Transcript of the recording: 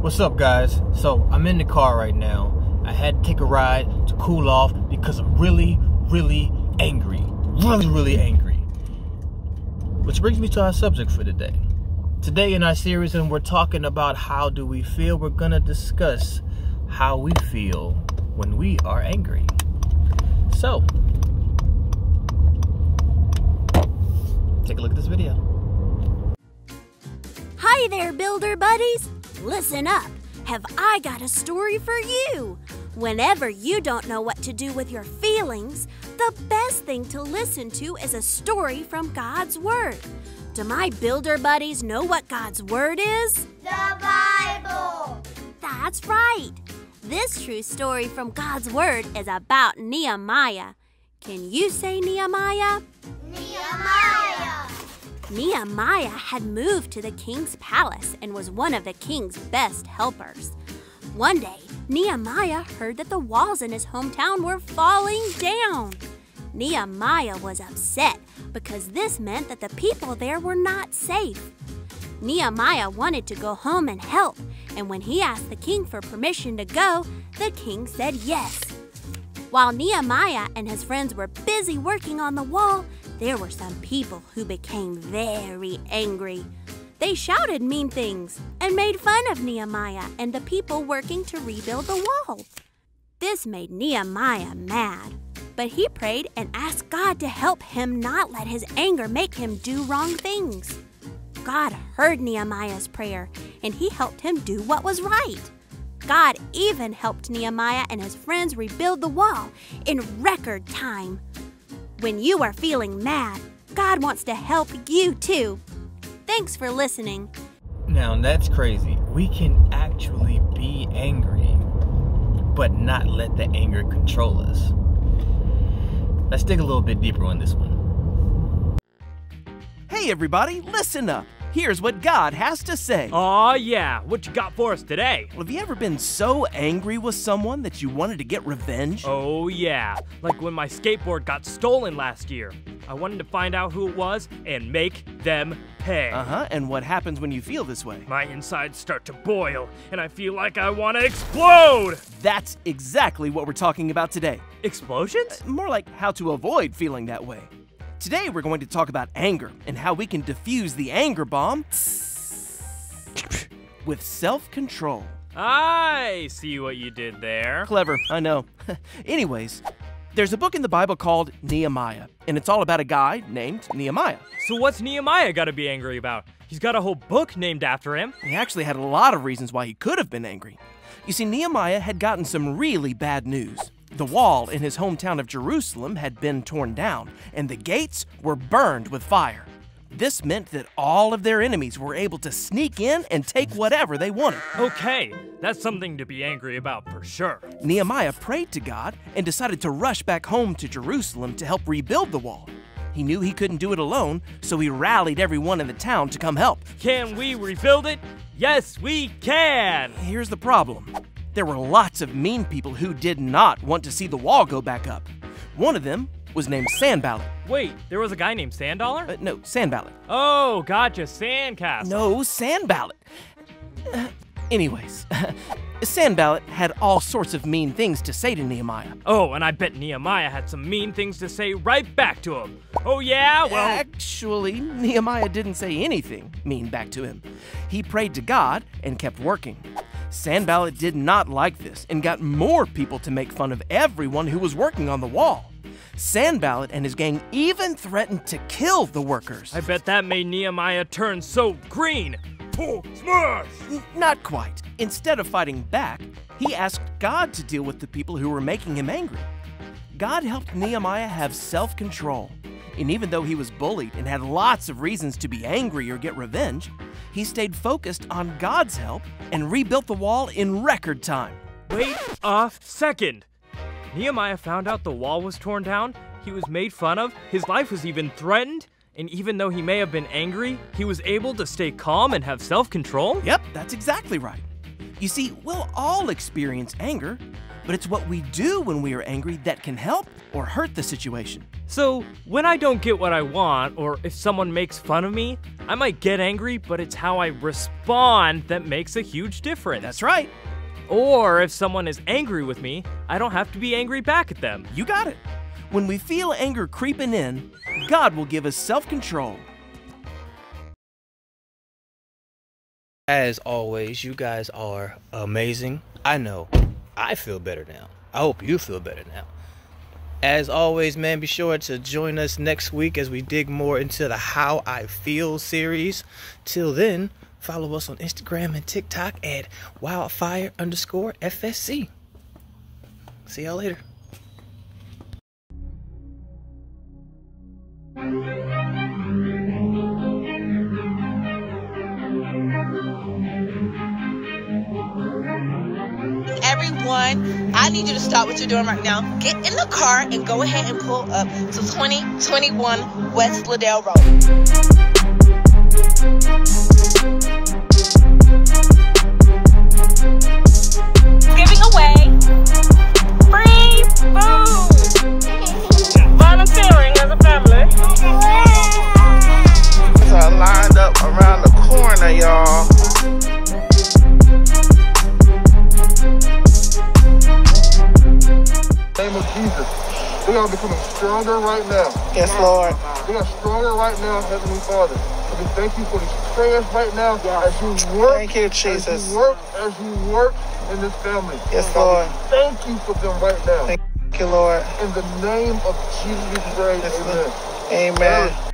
What's up, guys? So, I'm in the car right now. I had to take a ride to cool off because I'm really, really angry. Really, really angry. Which brings me to our subject for today. Today in our series, and we're talking about how do we feel, we're going to discuss how we feel when we are angry. So, take a look at this video. Hi there, builder buddies! Listen up. Have I got a story for you? Whenever you don't know what to do with your feelings, the best thing to listen to is a story from God's Word. Do my builder buddies know what God's Word is? The Bible! That's right. This true story from God's Word is about Nehemiah. Can you say Nehemiah? Nehemiah! Nehemiah had moved to the king's palace and was one of the king's best helpers. One day, Nehemiah heard that the walls in his hometown were falling down. Nehemiah was upset because this meant that the people there were not safe. Nehemiah wanted to go home and help, and when he asked the king for permission to go, the king said yes. While Nehemiah and his friends were busy working on the wall, there were some people who became very angry. They shouted mean things and made fun of Nehemiah and the people working to rebuild the wall. This made Nehemiah mad, but he prayed and asked God to help him not let his anger make him do wrong things. God heard Nehemiah's prayer and he helped him do what was right. God even helped Nehemiah and his friends rebuild the wall in record time. When you are feeling mad, God wants to help you too. Thanks for listening. Now that's crazy. We can actually be angry, but not let the anger control us. Let's dig a little bit deeper on this one. Hey, everybody, listen up. Here's what God has to say. Aw, yeah. What you got for us today? Well, have you ever been so angry with someone that you wanted to get revenge? Oh, yeah. Like when my skateboard got stolen last year. I wanted to find out who it was and make them pay. Uh huh. And what happens when you feel this way? My insides start to boil, and I feel like I want to explode! That's exactly what we're talking about today. Explosions? More like how to avoid feeling that way. Today, we're going to talk about anger and how we can diffuse the anger bomb with self control. I see what you did there. Clever, I know. Anyways, there's a book in the Bible called Nehemiah, and it's all about a guy named Nehemiah. So, what's Nehemiah got to be angry about? He's got a whole book named after him. He actually had a lot of reasons why he could have been angry. You see, Nehemiah had gotten some really bad news. The wall in his hometown of Jerusalem had been torn down, and the gates were burned with fire. This meant that all of their enemies were able to sneak in and take whatever they wanted. Okay, that's something to be angry about for sure. Nehemiah prayed to God and decided to rush back home to Jerusalem to help rebuild the wall. He knew he couldn't do it alone, so he rallied everyone in the town to come help. Can we rebuild it? Yes, we can! Here's the problem there were lots of mean people who did not want to see the wall go back up. One of them was named Sanballat. Wait, there was a guy named Sandollar? Uh, no, Sanballat. Oh, gotcha, Sandcastle. No, Sanballat. Uh, anyways, Sanballat had all sorts of mean things to say to Nehemiah. Oh, and I bet Nehemiah had some mean things to say right back to him. Oh, yeah? Well. Actually, Nehemiah didn't say anything mean back to him. He prayed to God and kept working. Sanballat did not like this and got more people to make fun of everyone who was working on the wall. Sanballat and his gang even threatened to kill the workers. I bet that made Nehemiah turn so green. Oh, smash! Not quite. Instead of fighting back, he asked God to deal with the people who were making him angry. God helped Nehemiah have self control. And even though he was bullied and had lots of reasons to be angry or get revenge, he stayed focused on God's help and rebuilt the wall in record time. Wait a second. Nehemiah found out the wall was torn down, he was made fun of, his life was even threatened, and even though he may have been angry, he was able to stay calm and have self control? Yep, that's exactly right. You see, we'll all experience anger, but it's what we do when we are angry that can help or hurt the situation. So, when I don't get what I want, or if someone makes fun of me, I might get angry, but it's how I respond that makes a huge difference. That's right. Or if someone is angry with me, I don't have to be angry back at them. You got it. When we feel anger creeping in, God will give us self control. As always, you guys are amazing. I know. I feel better now. I hope you feel better now. As always, man, be sure to join us next week as we dig more into the How I Feel series. Till then, follow us on Instagram and TikTok at wildfyre underscore FSC. See y'all later. Everyone, I need you to stop what you're doing right now. Get in the car and go ahead and pull up to 2021 West Liddell Road. Giving away free food. Volunteering as a family. are lined up around the corner, y'all. Jesus. We are becoming stronger right now. Yes, Lord. We are stronger right now, Heavenly Father. And we thank you for these prayers right now as you work. Thank you, As Jesus. you work, as you work in this family. Yes, Lord. Thank you for them right now. Thank you, Lord. In the name of Jesus, we pray. Yes, Amen. Lord. Amen.